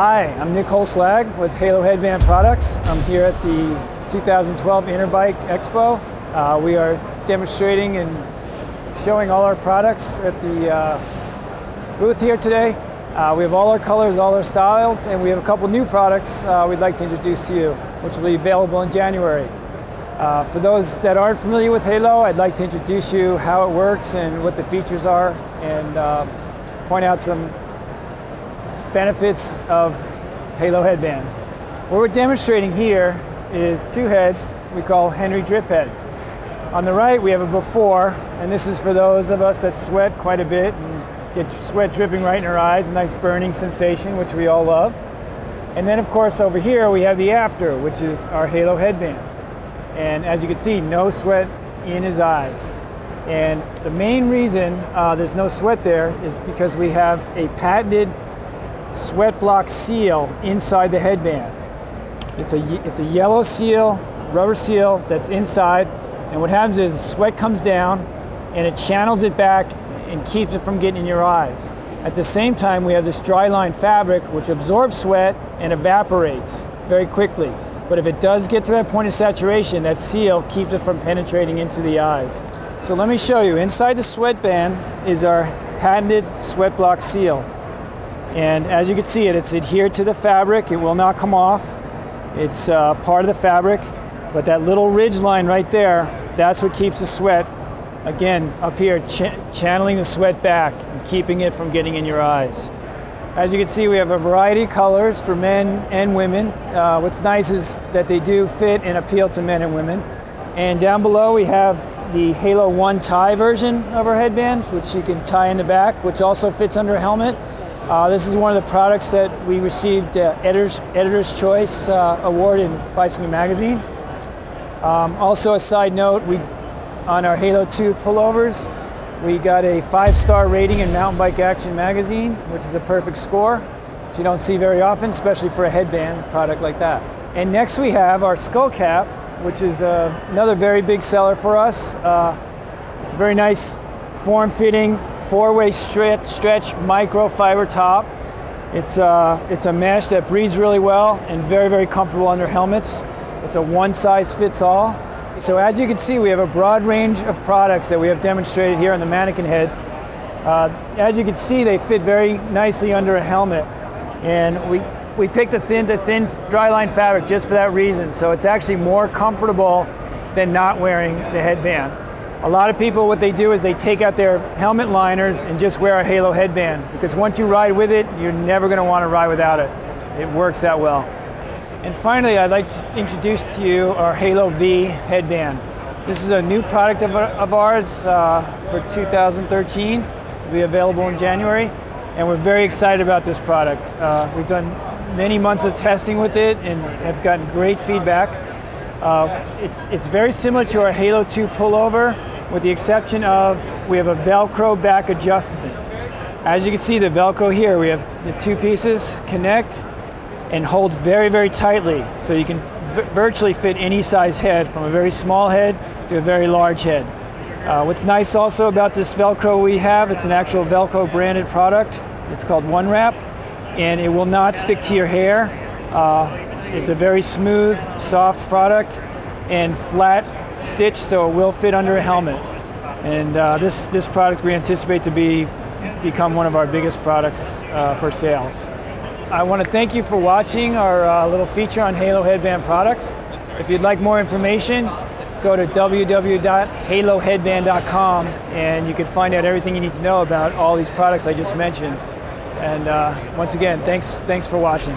Hi, I'm Nick Holslag with Halo Headband Products. I'm here at the 2012 Interbike Expo. Uh, we are demonstrating and showing all our products at the uh, booth here today. Uh, we have all our colors, all our styles, and we have a couple new products uh, we'd like to introduce to you, which will be available in January. Uh, for those that aren't familiar with Halo, I'd like to introduce you how it works and what the features are, and uh, point out some benefits of Halo headband. What we're demonstrating here is two heads we call Henry drip heads. On the right we have a before, and this is for those of us that sweat quite a bit and get sweat dripping right in our eyes, a nice burning sensation, which we all love. And then of course over here we have the after, which is our Halo headband. And as you can see, no sweat in his eyes. And the main reason uh, there's no sweat there is because we have a patented sweat block seal inside the headband. It's a, it's a yellow seal, rubber seal that's inside, and what happens is sweat comes down and it channels it back and keeps it from getting in your eyes. At the same time, we have this dry line fabric which absorbs sweat and evaporates very quickly. But if it does get to that point of saturation, that seal keeps it from penetrating into the eyes. So let me show you. Inside the sweatband is our patented sweat block seal. And as you can see it, it's adhered to the fabric. It will not come off. It's uh, part of the fabric. But that little ridge line right there, that's what keeps the sweat, again, up here, ch channeling the sweat back and keeping it from getting in your eyes. As you can see, we have a variety of colors for men and women. Uh, what's nice is that they do fit and appeal to men and women. And down below we have the Halo 1 tie version of our headband, which you can tie in the back, which also fits under a helmet. Uh, this is one of the products that we received uh, Editor's, Editor's Choice uh, Award in Bicycle Magazine. Um, also a side note, we on our Halo 2 pullovers, we got a five-star rating in Mountain Bike Action Magazine, which is a perfect score, which you don't see very often, especially for a headband product like that. And next we have our skull cap, which is uh, another very big seller for us. Uh, it's a very nice form-fitting four-way stretch, stretch microfiber top. It's, uh, it's a mesh that breathes really well and very, very comfortable under helmets. It's a one size fits all. So as you can see, we have a broad range of products that we have demonstrated here on the mannequin heads. Uh, as you can see, they fit very nicely under a helmet. And we, we picked a thin to thin dry line fabric just for that reason. So it's actually more comfortable than not wearing the headband. A lot of people, what they do is they take out their helmet liners and just wear a Halo headband because once you ride with it, you're never going to want to ride without it. It works that well. And finally, I'd like to introduce to you our Halo V headband. This is a new product of, of ours uh, for 2013. It'll be available in January, and we're very excited about this product. Uh, we've done many months of testing with it and have gotten great feedback. Uh, it's, it's very similar to our Halo 2 pullover, with the exception of we have a Velcro back adjustment. As you can see, the Velcro here, we have the two pieces connect and holds very, very tightly. So you can virtually fit any size head, from a very small head to a very large head. Uh, what's nice also about this Velcro we have, it's an actual Velcro branded product. It's called One Wrap, and it will not stick to your hair. Uh, it's a very smooth, soft product and flat stitch, so it will fit under a helmet. And uh, this, this product we anticipate to be become one of our biggest products uh, for sales. I want to thank you for watching our uh, little feature on Halo Headband products. If you'd like more information, go to www.haloheadband.com and you can find out everything you need to know about all these products I just mentioned. And uh, once again, thanks, thanks for watching.